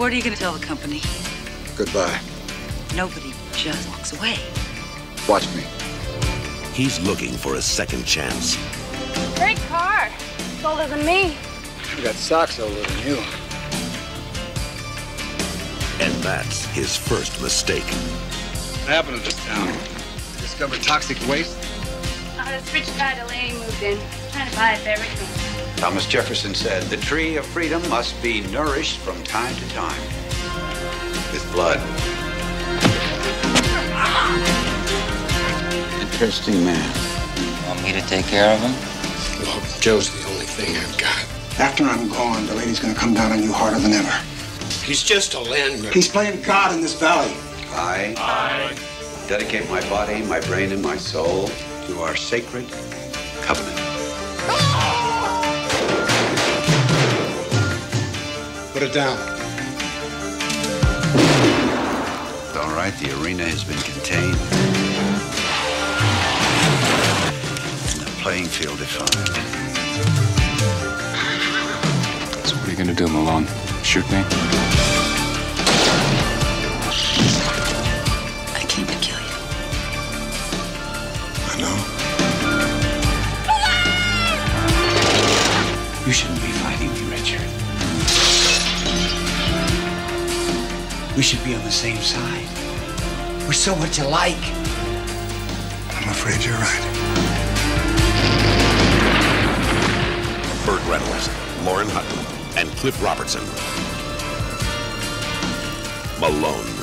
What are you going to tell the company? Goodbye. Nobody just walks away. Watch me. He's looking for a second chance. Great car. It's older than me. You got socks older than you. And that's his first mistake. What happened to this town? Discovered toxic waste? Oh, this rich guy Delaney moved in. Trying to buy up everything. Thomas Jefferson said, The tree of freedom must be nourished from time to time with blood. Interesting man. Want me to take care of him? Look, Joe's the only thing I've got. After I'm gone, the lady's gonna come down on you harder than ever. He's just a landman. He's playing God in this valley. I, I dedicate my body, my brain, and my soul to our sacred covenant. Put it down. All right, the arena has been contained. And the playing field defined. So what are you gonna do, Malone? Shoot me? I came to kill you. I know. You shouldn't be fighting me, Richard. We should be on the same side. We're so much alike. I'm afraid you're right. Burt Reynolds, Lauren Hutton, and Cliff Robertson. Malone.